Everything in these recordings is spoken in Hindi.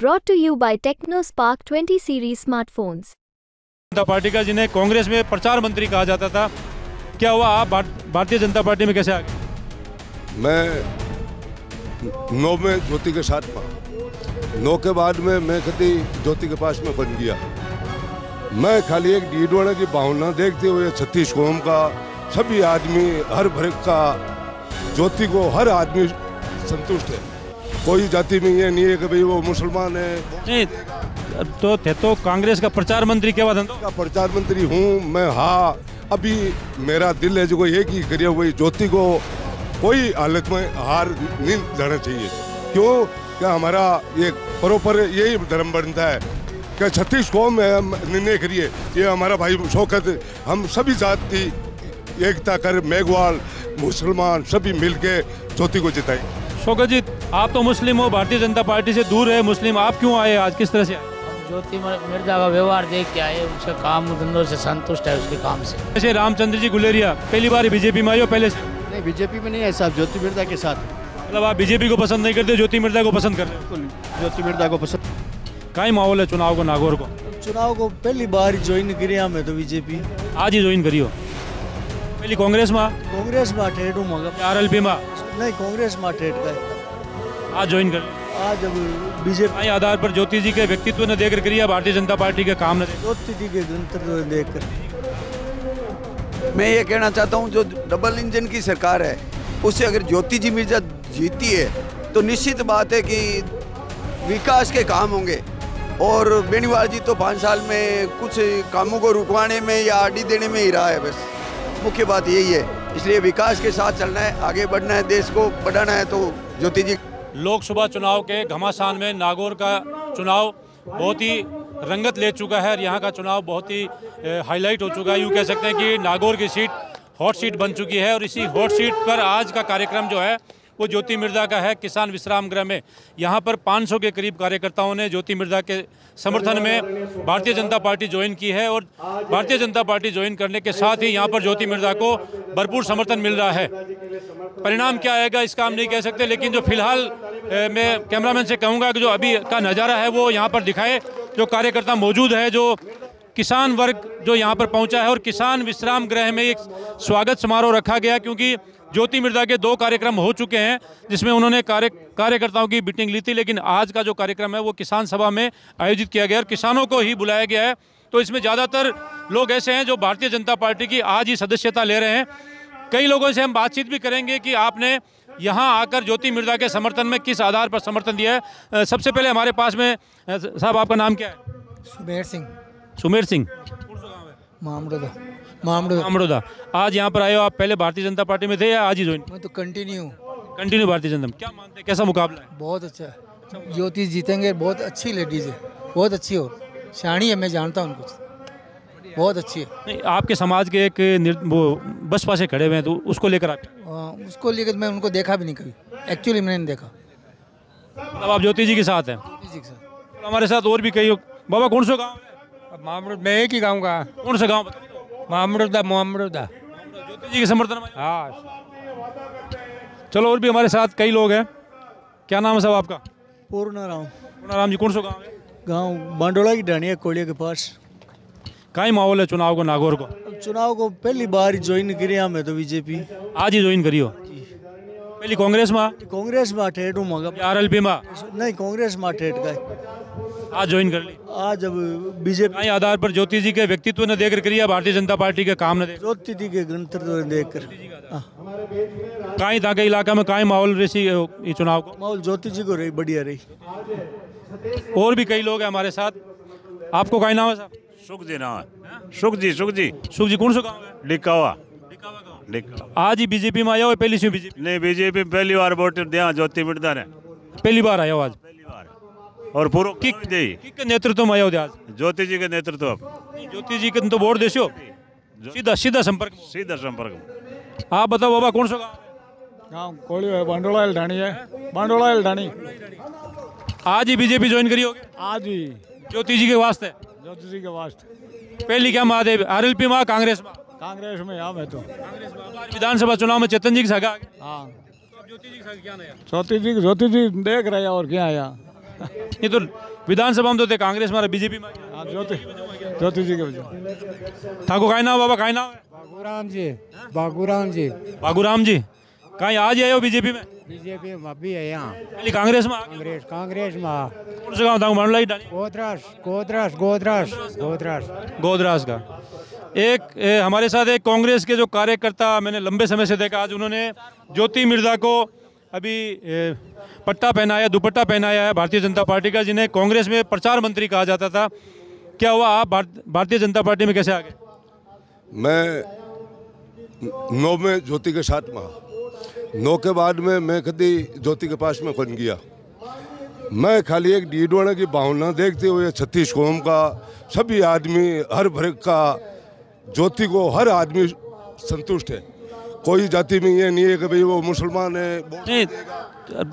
Brought to you by TechnoSpark 20 series smartphones. Janata Party का जिन्हें कांग्रेस में प्रचार मंत्री कहा जाता था क्या हुआ? आप भारतीय जनता पार्टी में कैसे आ गए? मैं नौ में ज्योति के साथ था। नौ के बाद में मैं कभी ज्योति के पास में बन गया। मैं खाली एक डीडवाना की भावना देखते हुए छत्तीस कौम का सभी आदमी हर भरक का ज्योति को हर आदमी संतुष्ट है। कोई जाति में ये नहीं है कि भाई वो मुसलमान है। नहीं तो थे तो कांग्रेस का प्रचार मंत्री क्या बात का प्रचार मंत्री हूँ मैं हाँ। अभी मेरा दिल है जो कोई एक ही करिए हुई ज्योति को कोई हालत में हार नहीं जाना चाहिए। क्यों? क्या हमारा ये प्रॉपर यही धर्म बनता है। क्या छत्तीस कौम निर्णय करिए। ये हमारा भाई शौकत हम सभी जाति एकता कर मेघवाल मुसलमान सभी मिलके ज्योति को जिताए। शोकत जी आप तो मुस्लिम हो भारतीय जनता पार्टी से दूर है मुस्लिम आप क्यों आए आज? किस तरह से आए? ज्योति मिर्ज़ा का व्यवहार देख के आए उसके काम धंधों से संतुष्ट है उसके काम से। जैसे रामचंद्र जी गुलेरिया पहली बार बीजेपी में हो पहले से? नहीं बीजेपी में नहीं है साहब ज्योति मिर्ज़ा के साथ। मतलब आप बीजेपी को पसंद नहीं करते ज्योति मिर्ज़ा को पसंद करते हो? बिल्कुल ज्योति मिर्ज़ा को पसंद। का ही माहौल है चुनाव को नागौर को? चुनाव को पहली बार ज्वाइन किया मैं तो बीजेपी। आज ही ज्वाइन करी हो? पहली कांग्रेस में? कांग्रेस में आर एल पी में? नहीं कांग्रेस में अठेठ का आज ज्वाइन कर आज अब बीजेपी आधार पर ज्योति जी के व्यक्तित्व ने देकर करिए भारतीय जनता पार्टी के काम ने देख ज्योति जी के गणतंत्र देख कर मैं ये कहना चाहता हूँ जो डबल इंजन की सरकार है उससे अगर ज्योति जी मिर्ज़ा जीती है तो निश्चित बात है कि विकास के काम होंगे। और बेनीवाल जी तो पाँच साल में कुछ कामों को रुकवाने में या आडी देने में ही रहा है बस। मुख्य बात यही है। इसलिए विकास के साथ चलना है, आगे बढ़ना है, देश को बढ़ाना है तो ज्योति जी। लोकसभा चुनाव के घमासान में नागौर का चुनाव बहुत ही रंगत ले चुका है और यहाँ का चुनाव बहुत ही हाईलाइट हो चुका है। यूँ कह सकते हैं कि नागौर की सीट हॉट सीट बन चुकी है और इसी हॉट सीट पर आज का कार्यक्रम जो है वो ज्योति मिर्ज़ा का है, किसान विश्राम गृह में। यहाँ पर 500 के करीब कार्यकर्ताओं ने ज्योति मिर्ज़ा के समर्थन में भारतीय जनता पार्टी ज्वाइन की है और भारतीय जनता पार्टी ज्वाइन करने के साथ ही यहाँ पर ज्योति मिर्ज़ा को भरपूर समर्थन मिल रहा है। परिणाम क्या आएगा, इसका हम नहीं कह सकते, लेकिन जो फ़िलहाल मैं कैमरामैन से कहूँगा कि जो अभी का नज़ारा है, वो यहाँ पर दिखाए, जो कार्यकर्ता मौजूद है, जो किसान वर्ग जो यहाँ पर पहुँचा है और किसान विश्राम गृह में एक स्वागत समारोह रखा गया, क्योंकि ज्योति मिर्ज़ा के दो कार्यक्रम हो चुके हैं जिसमें उन्होंने कार्य कार्यकर्ताओं की मीटिंग ली थी लेकिन आज का जो कार्यक्रम है वो किसान सभा में आयोजित किया गया और किसानों को ही बुलाया गया है। तो इसमें ज़्यादातर लोग ऐसे हैं जो भारतीय जनता पार्टी की आज ही सदस्यता ले रहे हैं। कई लोगों से हम बातचीत भी करेंगे कि आपने यहाँ आकर ज्योति मिर्ज़ा के समर्थन में किस आधार पर समर्थन दिया है। सबसे पहले हमारे पास में साहब आपका नाम क्या है? सुमेर सिंह। सुमेर सिंह। मामड़ोदा मामड़ोदा आज यहाँ पर आए हो आप पहले भारतीय जनता पार्टी में थे या आज ही ज्वाइन मैं तो कंटिन्यू कंटिन्यू भारतीय जनता में। क्या मानते हैं? कैसा मुकाबला है? बहुत अच्छा है। ज्योति जीतेंगे बहुत अच्छी लेडीज़ है। बहुत अच्छी हो। शानी है मैं जानता हूँ उनको। बहुत अच्छी है। नहीं आपके समाज के एक वो बसपा से खड़े हुए हैं तो उसको लेकर आप उसको लेकर मैं उनको देखा भी नहीं कभी। एक्चुअली मैंने नहीं देखा। अब आप ज्योति जी के साथ हैं। जी के साथ। हमारे साथ और भी कई बाबा कौन सा गाँव है? मामरूद मैं एक ही गाँव का। कौन सा गाँव। मामरूदा मामरूदा ज्योति जी के समर्थन में हाँ। चलो और भी हमारे साथ कई लोग हैं। क्या नाम है साहब आपका? पूर्ण राम राम जी कौन सा गाँव है? गाँव बांडोला की है कोलिया के पास। का ही माहौल है चुनाव को नागौर को? चुनाव को पहली बार ज्वाइन किया मैं तो बीजेपी आज ही ज्वाइन करियो पहली कांग्रेस में? कांग्रेस में अठेठ हूँ मगर आर एल पी में? नहीं कांग्रेस में अठेठ का है। आज ज्वाइन कर ली। आज अब बीजेपी आधार पर ज्योति जी के व्यक्तित्व ने देकर करिए भारतीय जनता पार्टी के काम ने देख। ज्योति जी के गणतंत्र देख कर। हाँ, कहीं था के इलाका में कहीं माहौल रही ये चुनाव को? माहौल ज्योति जी को रही बढ़िया रही। और भी कई लोग हैं हमारे साथ। आपको का ही नाम है साहब? सुख जी नाम है। सुख जी सुख जी। सुख जी कौन सा गाँव है? लिखा हुआ आज ही बीजेपी में आया हो पहली से बीजेपी? नहीं बीजेपी पहली बार वोट दिया ज्योति मिर्ज़ा ने पहली बार आया हो आज? और पूरा किक दी। किक के नेतृत्व में आया हो आज? ज्योति जी के नेतृत्व। अब ज्योति जी के तो वोट देशो। सीधा सीधा संपर्क सीधा संपर्क आप बताओ बाबा कौन सा गाँव गाँव कोली है बांडोला ढाणी है। बांडोला ढाणी आज ही बीजेपी ज्वाइन करी होगी? आज ही। ज्योति जी के वास्ते? ज्योति जी के वास्ते। पहली क्या महादेव आर एल पी में कांग्रेस में कांग्रेस में यहाँ मैं तो विधानसभा चुनाव में चेतन जी के साथ आगे हाँ। ज्योति जी के साथ क्या नया? ज्योति जी ज्योति जी देख रहे हैं और क्या यहाँ ये तो विधानसभा में तो थे कांग्रेस में बीजेपी में। हाँ ज्योति ज्योति जी के वजह ठाकुर का नाम बाबा का नाम बागूराम जी बागूराम जी। बागूराम जी कहीं आज आए हो बीजेपी में? बीजेपी में अभी है। यहाँ पहले कांग्रेस में कांग्रेस कांग्रेस में। कौन से गाँव था मंडलाई डाली? गोदरास गोदरास गोदरास गोदरास गोदराज का। एक ए, हमारे साथ एक कांग्रेस के जो कार्यकर्ता मैंने लंबे समय से देखा आज उन्होंने ज्योति मिर्ज़ा को अभी पट्टा पहनाया, दुपट्टा पहनाया है भारतीय जनता पार्टी का, जिन्हें कांग्रेस में प्रचार मंत्री कहा जाता था। क्या हुआ आप भारतीय जनता पार्टी में कैसे आ गए? मैं नौ में ज्योति के साथ में नौ के बाद में मैं कभी ज्योति के पास में कौन गया। मैं खाली एक डीडवाना की भावना देखते हुए छत्तीस कौम का, सभी आदमी, हर वर्ग का, ज्योति को हर आदमी संतुष्ट है। कोई जाति में ये नहीं है कि भाई वो मुसलमान है नहीं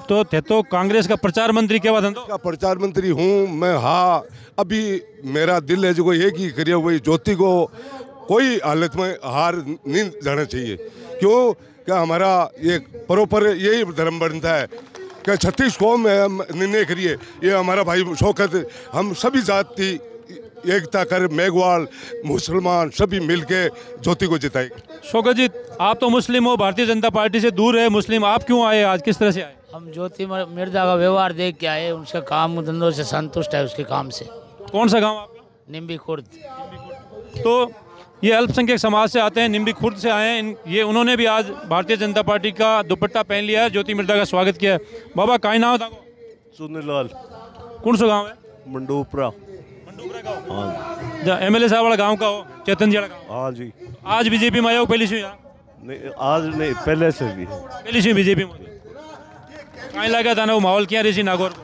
तो थे तो कांग्रेस का प्रचार मंत्री क्या बात का प्रचार मंत्री हूँ मैं हाँ अभी मेरा दिल है जो कोई एक ही करिए वही ज्योति को कोई हालत में हार नहीं जाना चाहिए। क्यों? क्या हमारा ये परोपर यही धर्म बनता है क्या छत्तीस कौम निर्णय करिए। ये हमारा भाई शौकत हम सभी जाति एकता कर मेघवाल मुसलमान सभी मिलके ज्योति को जिताएँगे। शोकत जी आप तो मुस्लिम हो भारतीय जनता पार्टी से दूर है मुस्लिम आप क्यों आए आज? किस तरह से आए? हम ज्योति मिर्ज़ा का व्यवहार देख के आए उसका काम धंधों से संतुष्ट है उसके काम से। कौन सा गाँव आपका निम्बी खुर्द। तो ये अल्पसंख्यक समाज से आते हैं निम्बी खुर्द से आए हैं। ये उन्होंने भी आज भारतीय जनता पार्टी का दुपट्टा पहन लिया है ज्योति मिर्ज़ा का स्वागत किया है। बाबा का नाम था सुनीलाल कौन सा गाँव है? मंडोपरा। हाँ। एम एल ए साहब वाला गाँव का हो चेतन जी वाला गाँव। हाँ जी। आज बीजेपी में आया हो पहली से नहीं आज नहीं पहले से भी पहली से बीजेपी में। कहीं लगा था ना वो माहौल किया ऋषि नागौर को?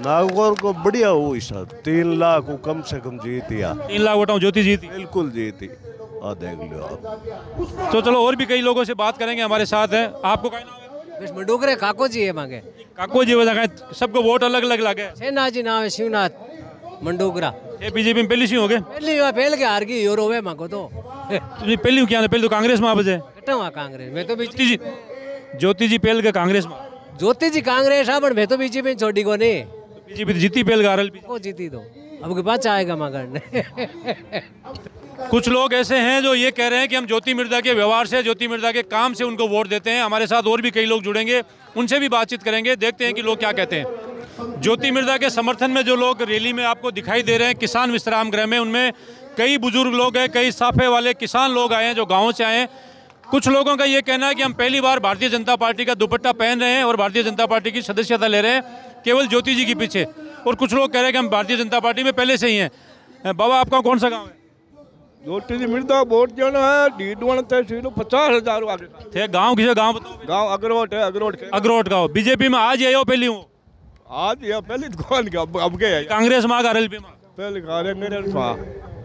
नागौर को बढ़िया हुई सर तीन लाख को कम से कम जीती आ तीन लाख वोटों ज्योति जीती। बिल्कुल जीती। आ देख लो आप। तो चलो और भी कई लोगों से बात करेंगे हमारे साथ हैं। आपको कहीं है? मंडोकरे काको जी है मांगे। काको जी वजह सबको वोट अलग अलग लगे। सेना जी नाम है शिवनाथ। मंडोकरा ये बीजेपी में पहली सी हो गए? पहली बार पहल के हार गई और होवे मांगो तो। तुझे पहली क्या पहले तो कांग्रेस में आप है कट्टा वहाँ कांग्रेस मैं तो ज्योति जी ज्योति जी पहल के कांग्रेस में। ज्योति जी कांग्रेस है पर मैं तो बीजेपी में छोड़ी को नहीं। बीजेपी जीती पहल का आरएलपी को जीती तो। अब के पास आएगा मगर कुछ लोग ऐसे हैं जो ये कह रहे हैं कि हम ज्योति मिर्ज़ा के व्यवहार से, ज्योति मिर्ज़ा के काम से उनको वोट देते हैं। हमारे साथ और भी कई लोग जुड़ेंगे, उनसे भी बातचीत करेंगे, देखते हैं कि लोग क्या कहते हैं। ज्योति मिर्ज़ा के समर्थन में जो लोग रैली में आपको दिखाई दे रहे हैं, किसान विश्राम गृह में, उनमें कई बुज़ुर्ग लोग हैं, कई साफे वाले किसान लोग आए हैं जो गाँव से आए हैं। कुछ लोगों का ये कहना है कि हम पहली बार भारतीय जनता पार्टी का दुपट्टा पहन रहे हैं और भारतीय जनता पार्टी की सदस्यता ले रहे हैं, केवल ज्योति जी के पीछे। और कुछ लोग कह रहे हैं कि हम भारतीय जनता पार्टी में पहले से ही हैं। बाबा, आपका कौन सा गाँव है? ज्योति जी मिर्ज़ा वोट देना है डीडवन तहसील पचास हज़ार वाले थे गाँव किसे गाँव बताओ? गाँव अगरोट है अगरोट के। अगरोट गाँव। बीजेपी में आज आयो पहली हूँ? आज ये पहली दुकान का अब अब गए कांग्रेस में आगा एलपी में? पहले खा मेरे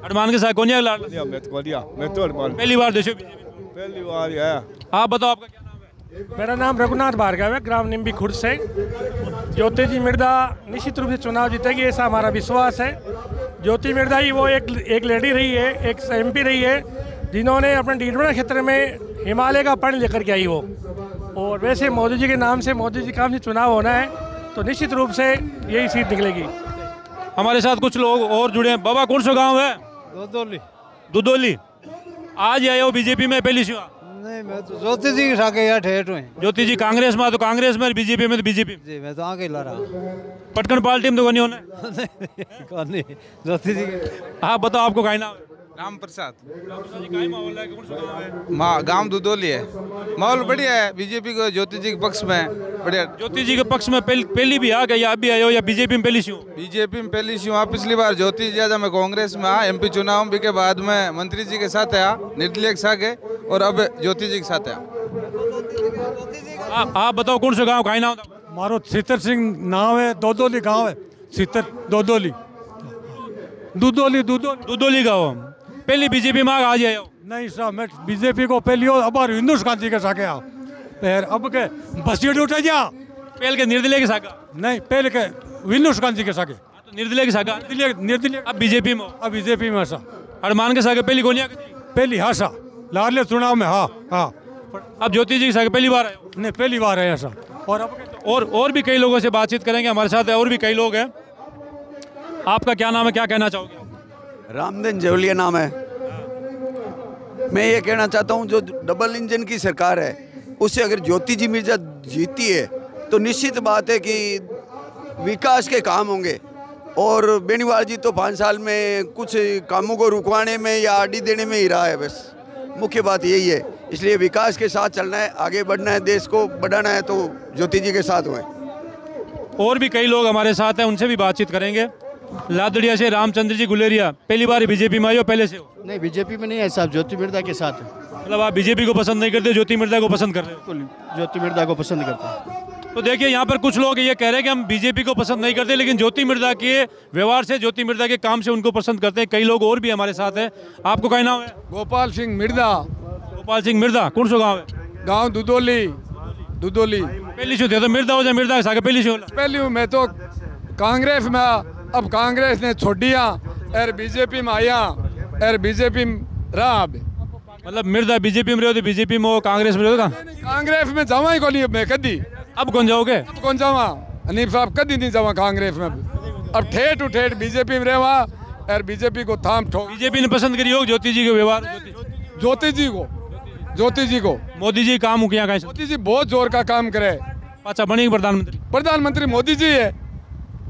हनुमान के साथ कौन है लाल मैं तो लिया मैं तो अरमान। पहली बार देशो पहली बार ही आया आप बताओ आपका क्या नाम है? मेरा नाम रघुनाथ भार्गव है ग्राम निम्बी खुर्द से। ज्योति जी मिर्ज़ा निश्चित रूप से चुनाव जीतेगी ऐसा हमारा विश्वास है। ज्योति मिर्ज़ा ही वो एक एक लेडी रही है एक एमपी रही है जिन्होंने अपने डीडवना क्षेत्र में हिमालय का पानी लेकर के आई हो। और वैसे मोदी जी के नाम से मोदी जी का चुनाव होना है तो निश्चित रूप से यही सीट निकलेगी। हमारे साथ कुछ लोग और जुड़े हैं। बाबा कौन सा गाँव है? दोदोली। दुदोली। आज आए हो बीजेपी में पहली से नहीं मैं तो ज्योति जी के साके यहाँ ठेठ हुए ज्योति जी कांग्रेस में तो कांग्रेस में बीजेपी में तो बीजेपी। जी मैं तो आगे ला रहा पटकन पार्टी में तो नहीं होना। कौन नहीं ज्योति जी आप बताओ आपको नाम राम प्रसाद। माँ गाँव दुदोली है। माहौल बढ़िया है बीजेपी को ज्योति जी के पक्ष में बढ़िया। ज्योति जी के पक्ष में पहली, पहली भी आ गई या अभी आयो या बीजेपी में पहली से हूँ? बीजेपी में पहली सी वहाँ पिछली बार ज्योति जी आज मैं कांग्रेस में आ एमपी चुनाव भी के बाद में मंत्री जी के साथ आया निर्दलीय के साथ है और अब ज्योति जी के साथ आया आप। आप बताओ कौन सा गाँव का नाम मारो सीतर सिंह नाम है दोदोली गाँव है। सीतर दोदोली। दुदोली दुदोली। दुदोली गाँव पहली बीजेपी में आ जाए। नहीं साहब मैं बीजेपी को पहली और अब हिंदुस्तान जी के साके आ फिर अब के बसीट उठे जा। पहल के निर्दलीय के साका नहीं पहले के हिंदुस्तान जी के साके तो निर्दलीय के साका निर्दलीय निर्दलीय। अब बीजेपी में अब बीजेपी में सा हनुमान के साके पहली गोनिया पहली हाँ सा लाडले चुनाव में हाँ हाँ। अब ज्योति जी साके पहली बार आए नहीं पहली बार है ऐसा और अब और और भी कई लोगों से बातचीत करेंगे हमारे साथ और भी कई लोग हैं। आपका क्या नाम है क्या कहना चाहोगे? रामदेन जेवलिया नाम है। मैं ये कहना चाहता हूँ जो डबल इंजन की सरकार है उससे अगर ज्योति जी मिर्ज़ा जीती है तो निश्चित बात है कि विकास के काम होंगे। और बेनीवाल जी तो पाँच साल में कुछ कामों को रुकवाने में या आडी देने में ही रहा है बस। मुख्य बात यही है। इसलिए विकास के साथ चलना है आगे बढ़ना है देश को बढ़ाना है तो ज्योति जी के साथ हुए। और भी कई लोग हमारे साथ हैं उनसे भी बातचीत करेंगे। लादड़िया से रामचंद्र जी गुलेरिया पहली बार बीजेपी में आई हो पहले से हो? नहीं बीजेपी में नहीं है साहब ज्योति मिर्दा के साथ मतलब आप बीजेपी को पसंद नहीं करते ज्योति मिर्ज़ा को पसंद कर रहे हो? ज्योति मिर्दा को पसंद करते हैं। तो देखिए यहाँ पर कुछ लोग ये कह रहे हैं कि हम बीजेपी को पसंद नहीं करते लेकिन ज्योति मिर्ज़ा के व्यवहार से ज्योति मिर्ज़ा के काम से उनको पसंद करते हैं। कई लोग और भी हमारे साथ हैं। आपको क्या नाम है? गोपाल सिंह मिर्दा गोपाल सिंह मिर्ज़ा। कौन सो गाँव है? गाँव दुदोली। दुदोली। पहली शो थे तो मिर्ज़ा हो जाए मिर्ज़ा के साथ पहली शो पहली हूँ मैं तो। कांग्रेस में अब कांग्रेस ने छोड़िया और बीजेपी में आया और बीजेपी में रहा अब। मतलब मिर्ज़ा बीजेपी में रहे तो बीजेपी में हो कांग्रेस में रहे हो कांग्रेस में जावा ही को मैं कदी अब कौन जाओगे? अब कौन जावा साहब कदी नहीं जावा कांग्रेस में? अब ठेठ उठेठ बीजेपी में रहवा और बीजेपी को थाम ठोक बीजेपी ने पसंद करी हो ज्योति जी के व्यवहार ज्योति जी को। ज्योति जी को। मोदी जी काम किया मोदी जी बहुत ज़ोर का काम करे। अच्छा बनेगी प्रधानमंत्री? प्रधानमंत्री मोदी जी है।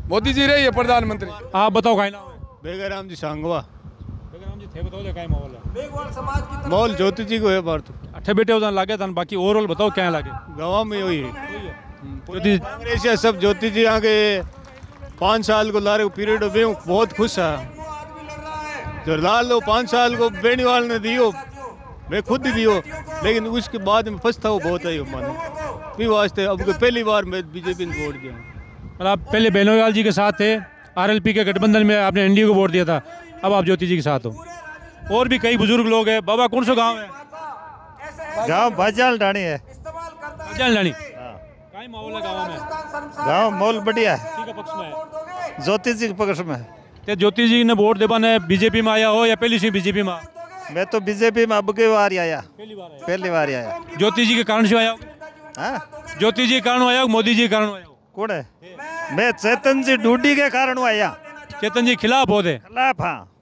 मोदी जी रही है प्रधानमंत्री। आप बताओ काय नाम बेगाराम जी सांगवा। थे बताओ जो काय माहौल है? ज्योति जी को है बार तो। अठे बेटे हो लागे था बाकी ओवरऑल बताओ क्या लागे? गाँव में वही है। ज्योति कांग्रेस सब ज्योति जी आगे पाँच साल को लारे पीरियड में हूँ, बहुत खुश है। जो लाल लो पाँच साल को बेनीवाल ने दियो। मैं खुद ही दियो। लेकिन उसके बाद में पछतावा बहुत है माने। भी वास्ते अब को पहली बार मैं बीजेपी ने वोट दिया। मतलब आप पहले बेनोयाल जी के साथ थे आरएलपी के गठबंधन में आपने एनडीए को वोट दिया था। अब आप ज्योति जी के साथ हो। और भी कई बुज़ुर्ग लोग हैं। बाबा कौन सा गाँव है? गाँव भजाल डाणी है। भजाल डाणी काय माहौल है गाँव में? गाँव मोल बढ़िया है। ठीक पक्ष में है। ज्योति जी के पक्ष में है। ते ज्योति जी ने वोट देवा ने बीजेपी में आया हो या पहली से बीजेपी में? मैं तो बीजेपी में अब के बार ही आया। पहली बार ही आया। ज्योति जी के कारण से आया हो? हाँ? ज्योति जी के कारण आया हो, मोदी जी के कारण आया कौन है? मैं चेतन जी ढूंढी के कारण आया। चेतन जी खिलाफ हो थे खिलाफ हाँ।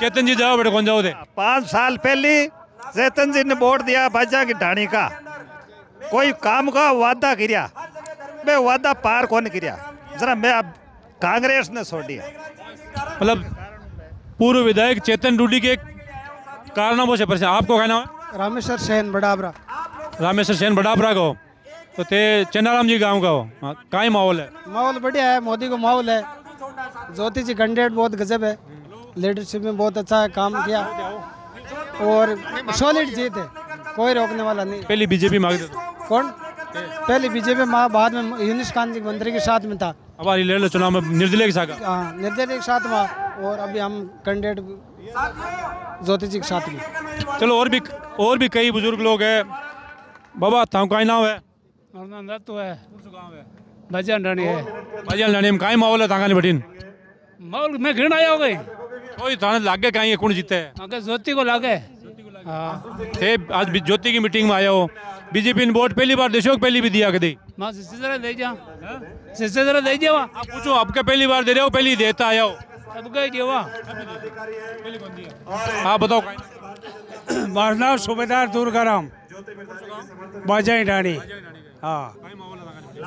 चेतन जी जाओ बेटे कौन जाओ थे पाँच साल पहले चेतन जी ने वोट दिया भाजा की ढाणी का। कोई काम का वादा किया? मैं वादा पार कौन किया? जरा मैं अब कांग्रेस ने छोड़ दिया। मतलब पूर्व विधायक चेतन डूडी के कारनामों से परेशान। आपको कहना है रामेश्वर सेन बड़ाबरा। रामेश्वर सेन बड़ापरा का हो। तो ते चन्नाराम जी गाँव का हो। हाँ, का ही माहौल है। माहौल बढ़िया है मोदी को माहौल है। ज्योति जी कैंडिडेट बहुत गजब है। लीडरशिप में बहुत अच्छा है काम किया और सॉलिड जीत है। कोई रोकने वाला नहीं। पहली बीजेपी मांग कौन? पहले बीजेपी में बाद में यूनिस खान जी मंत्री के साथ में था। अब चुनाव में निर्दलीय के साथ। हाँ निर्दलीय के साथ में और अभी हम कैंडिडेट ज्योति जी के साथ में। चलो और भी और भी कई बुज़ुर्ग लोग हैं। बाबा था का नाम है? तो है। भजन रानी है। भजन लाने में का माहौल है तांगा बटीन माहौल में घृण आया हो गई। कोई थाने लागे कहीं कौन जीते है? अगर ज्योति को लागे? हाँ। थे आज ज्योति की मीटिंग में आया हो। बीजेपी ने वोट पहली बार देशों पहली भी दिया कभी? माँ जरा दे जा जरा दे जावा आप पूछो आपके पहली बार दे रहे हो पहली देता आया हो? आप बताओ। मारा नाम सूबेदार दुर्गाराम। बाजाई डाणी हाँ।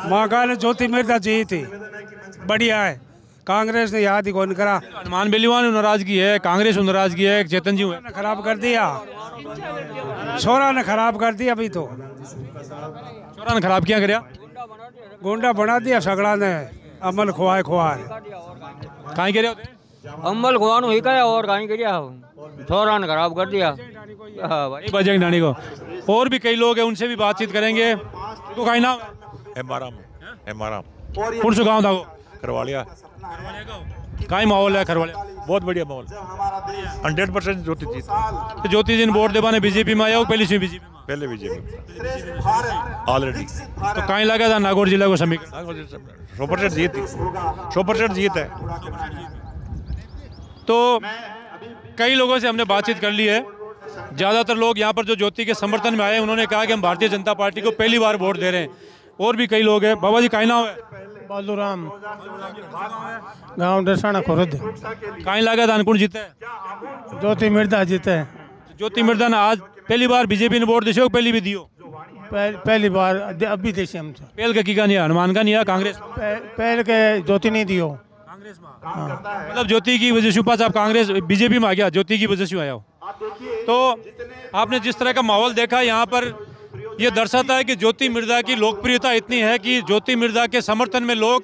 महाकाल ज्योति मिर्दा जी थी। बढ़िया है। कांग्रेस ने याद ही कौन करा? हनुमान बेलीवान नाराज़गी है कांग्रेस नाराज़गी है चेतन जी ने खराब कर दिया। छोरा ने खराब कर दिया अभी तो। छोरा ने खराब किया करया? गुंडा बना दिया सगड़ा ने अमल खुआए खुआए कहीं कह अमल खुआनो ही कया और कहीं करिया छोरा ने खराब कर दिया। हाँ भाई। बजरंग डाणी को। और भी कई लोग हैं उनसे भी बातचीत करेंगे। तो कहीं नाम? एमाराम एमाराम कौन सा गाँव था वो। करवालिया का माहौल है खरवालिया बहुत बढ़िया माहौल। हंड्रेड परसेंट ज्योति जी तो ज्योति जी ने वोट देवाने बीजेपी में आया हो? पहली से बीजेपी पहले बीजेपी ऑलरेडी तो कहीं लगा था नागौर जिला को समीकरण? सौ परसेंट जीत सौ परसेंट जीत है। तो कई लोगों से हमने बातचीत कर ली है। ज़्यादातर लोग यहाँ पर जो ज्योति के समर्थन में आए हैं उन्होंने कहा कि हम भारतीय जनता पार्टी को पहली बार वोट दे रहे हैं। और भी कई लोग हैं। बाबा जी का नाम है? बालूराम। गाँव डसाना खुरद काई लागत अनुकूल जीते? ज्योति मिर्दा जीते। ज्योति मिर्दा ने आज पहली बार बीजेपी ने वोट दिशो पहली भी दियो। पहल, पहली बार अभी देशी हम से पहल के की का नहीं हनुमान का नहीं है कांग्रेस? पहल के ज्योति नहीं दियो। कांग्रेस मतलब ज्योति की वजह से आप कांग्रेस बीजेपी में आ गया ज्योति की वजह से आया हो। तो आपने जिस तरह का माहौल देखा यहाँ पर ये दर्शाता है कि ज्योति मिर्ज़ा की लोकप्रियता इतनी है कि ज्योति मिर्ज़ा के समर्थन में लोग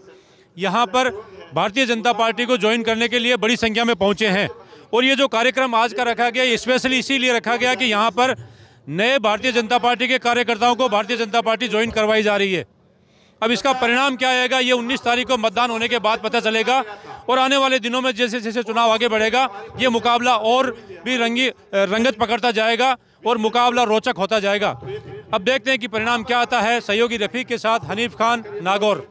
यहाँ पर भारतीय जनता पार्टी को ज्वाइन करने के लिए बड़ी संख्या में पहुँचे हैं। और ये जो कार्यक्रम आज का रखा गया स्पेशली इसीलिए रखा गया कि यहाँ पर नए भारतीय जनता पार्टी के कार्यकर्ताओं को भारतीय जनता पार्टी ज्वाइन करवाई जा रही है। अब इसका परिणाम क्या आएगा? ये 19 तारीख को मतदान होने के बाद पता चलेगा और आने वाले दिनों में जैसे जैसे चुनाव आगे बढ़ेगा, ये मुकाबला और भी रंगी, रंगत पकड़ता जाएगा और मुकाबला रोचक होता जाएगा। अब देखते हैं कि परिणाम क्या आता है। सहयोगी रफीक के साथ हनीफ खान, नागौर।